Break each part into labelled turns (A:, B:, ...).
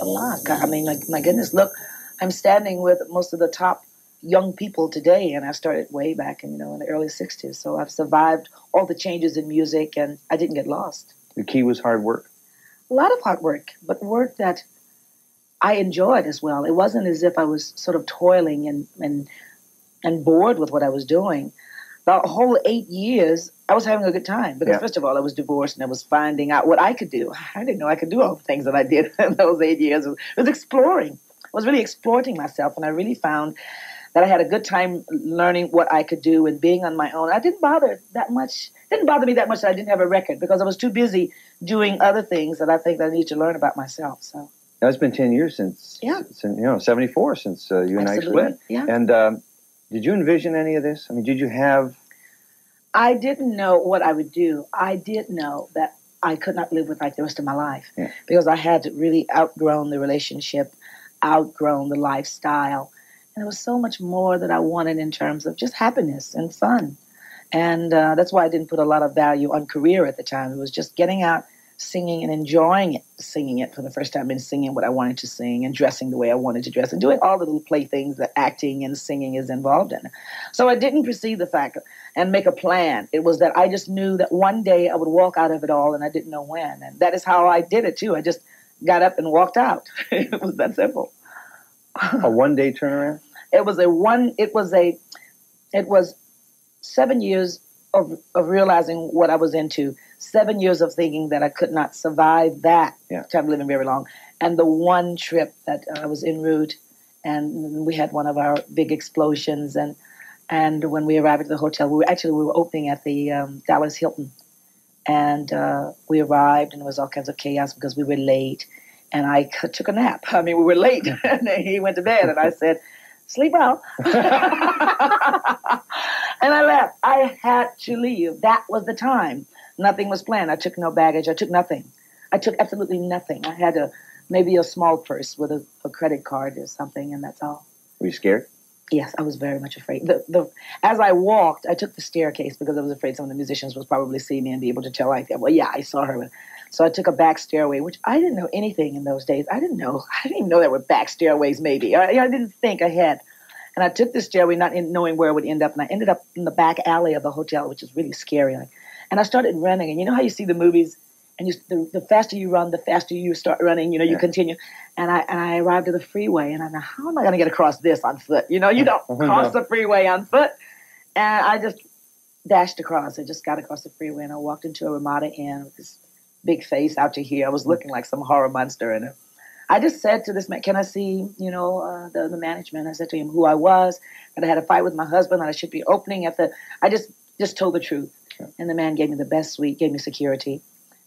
A: A lot. I mean, like, my goodness, look, I'm standing with most of the top young people today, and I started way back in, you know, in the early 60s. So I've survived all the changes in music, and I didn't get lost.
B: The key was hard work.
A: A lot of hard work, but work that I enjoyed as well. It wasn't as if I was sort of toiling and, and, and bored with what I was doing the whole eight years, I was having a good time because, yeah. first of all, I was divorced and I was finding out what I could do. I didn't know I could do all the things that I did in those eight years. I was exploring. I was really exploiting myself, and I really found that I had a good time learning what I could do and being on my own. I didn't bother that much. It didn't bother me that much that I didn't have a record because I was too busy doing other things that I think that I need to learn about myself. So.
B: Now it's been ten years since,
A: yeah,
B: since you know, seventy four since uh, you and
A: Absolutely.
B: I split.
A: Yeah,
B: and. Um, did you envision any of this? I mean, did you have?
A: I didn't know what I would do. I did know that I could not live with like the rest of my life
B: yeah.
A: because I had really outgrown the relationship, outgrown the lifestyle, and there was so much more that I wanted in terms of just happiness and fun. And uh, that's why I didn't put a lot of value on career at the time. It was just getting out, singing and enjoying it, singing it for the first time and singing what I wanted to sing and dressing the way I wanted to dress and doing all the little playthings that acting and singing is involved in. So I didn't perceive the fact and make a plan. It was that I just knew that one day I would walk out of it all and I didn't know when. And that is how I did it too. I just got up and walked out. it was that simple.
B: a one day turnaround?
A: It was a one it was a it was seven years of, of realizing what I was into seven years of thinking that I could not survive that
B: yeah.
A: time living very long. And the one trip that I was en route, and we had one of our big explosions. And and when we arrived at the hotel, we were actually we were opening at the um, Dallas Hilton, and uh, we arrived, and there was all kinds of chaos because we were late. And I took a nap. I mean, we were late, and he went to bed, and I said, "Sleep well." and I left. I had to leave. That was the time. Nothing was planned. I took no baggage. I took nothing. I took absolutely nothing. I had a maybe a small purse with a, a credit card or something, and that's all.
B: Were you scared?
A: Yes, I was very much afraid. The, the, as I walked, I took the staircase because I was afraid some of the musicians would probably see me and be able to tell I like, well, yeah, I saw her. So I took a back stairway, which I didn't know anything in those days. I didn't know. I didn't even know there were back stairways. Maybe I, I didn't think ahead. And I took the stairway, not in, knowing where it would end up, and I ended up in the back alley of the hotel, which is really scary. Like and I started running. And you know how you see the movies, and you, the, the faster you run, the faster you start running. You know, you yeah. continue. And I and I arrived at the freeway, and I thought, how am I going to get across this on foot? You know, you don't cross the freeway on foot. And I just dashed across. I just got across the freeway, and I walked into a Ramada Inn with this big face out to here. I was hmm. looking like some horror monster, and I just said to this man, "Can I see, you know, uh, the the management?" I said to him who I was, that I had a fight with my husband, that I should be opening at the. I just just told the truth. And the man gave me the best suite, gave me security.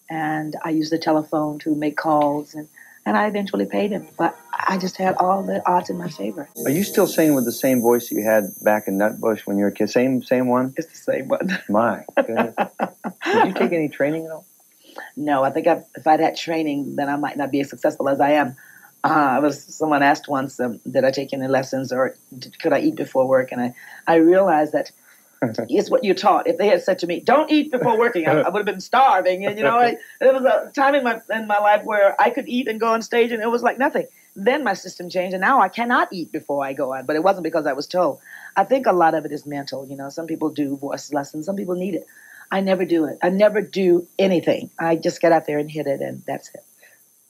A: And I used the telephone to make calls and, and I eventually paid him. But I just had all the odds in my favor.
B: Are you still singing with the same voice you had back in Nutbush when you were a kid? Same same one?
A: It's the same one.
B: My goodness. Did you take any training at all?
A: No, I think I've, if I'd had training, then I might not be as successful as I am. Uh, I was someone asked once, um, did I take any lessons or did, could I eat before work? And I, I realized that it's what you're taught. If they had said to me, "Don't eat before working," I, I would have been starving. And you know, I, there was a time in my in my life where I could eat and go on stage, and it was like nothing. Then my system changed, and now I cannot eat before I go on. But it wasn't because I was told. I think a lot of it is mental. You know, some people do voice lessons, some people need it. I never do it. I never do anything. I just get out there and hit it, and that's it.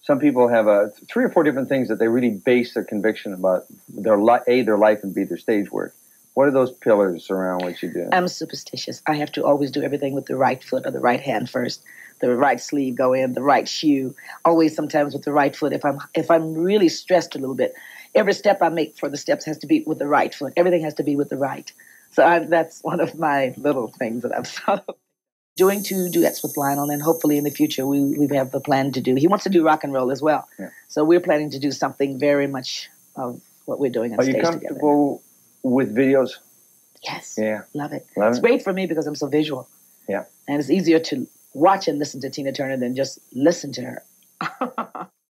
B: Some people have a three or four different things that they really base their conviction about their li- a their life and b their stage work. What are those pillars around what you do?
A: I'm superstitious. I have to always do everything with the right foot or the right hand first. The right sleeve go in, the right shoe. Always, sometimes with the right foot. If I'm if I'm really stressed a little bit, every step I make for the steps has to be with the right foot. Everything has to be with the right. So I, that's one of my little things that I've sort of doing two duets with Lionel, and hopefully in the future we we have the plan to do. He wants to do rock and roll as well,
B: yeah.
A: so we're planning to do something very much of what we're doing on
B: Are
A: stage
B: you comfortable
A: together
B: with videos?
A: Yes.
B: Yeah.
A: Love it.
B: Love
A: it's
B: it.
A: great for me because I'm so visual.
B: Yeah.
A: And it's easier to watch and listen to Tina Turner than just listen to her.